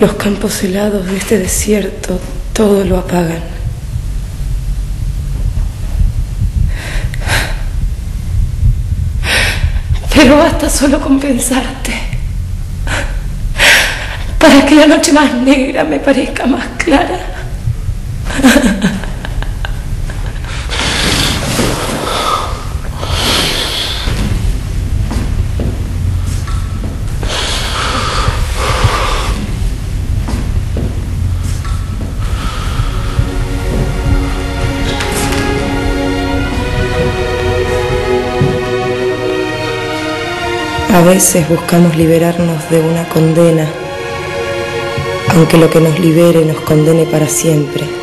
Los campos helados de este desierto todo lo apagan. Pero basta solo con pensarte para que la noche más negra me parezca más clara. A veces buscamos liberarnos de una condena, aunque lo que nos libere nos condene para siempre.